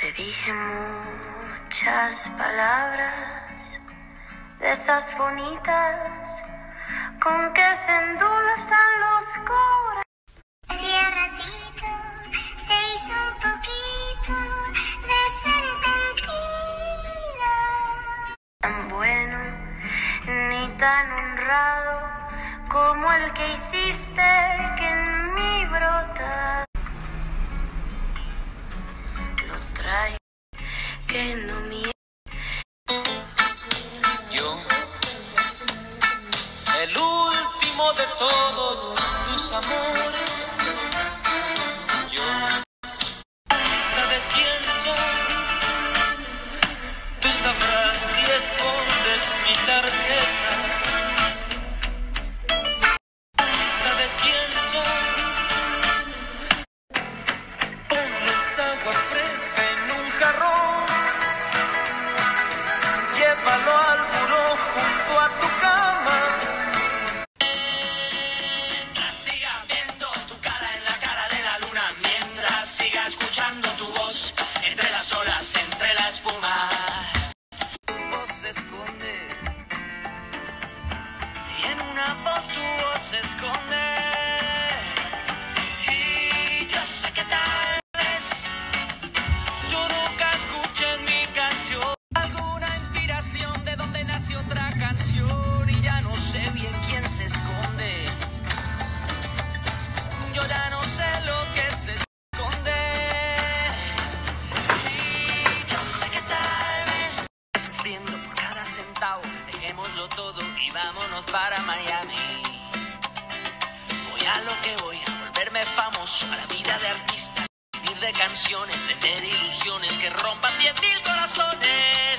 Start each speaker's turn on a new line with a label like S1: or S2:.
S1: Te dije muchas palabras de esas bonitas con que se endulzan los corazones.
S2: Hacía ratito se hizo un poquito de ser
S1: Tan bueno ni tan honrado como el que hiciste que en mí brota. Lo trae que no miente.
S3: Yo, el último de todos tus amores. Yo, de quién soy. Tú sabrás si escondes mi tarjeta. Agua fresca en un jarrón. Llévalo al buró junto a tu cama.
S4: Siga viendo tu cara en la cara de la luna mientras siga escuchando tu voz entre las olas, entre la espuma.
S3: Tu voz se esconde. Y en una voz tu voz se esconde. Canción. Y ya no sé bien quién se esconde. Yo ya no sé lo que se esconde. Y yo sé que tal vez sufriendo por cada centavo. Dejémoslo todo y vámonos para Miami. Voy a lo que voy, a volverme famoso, a la vida de artista. Vivir de canciones, tener ilusiones que rompan diez mil corazones.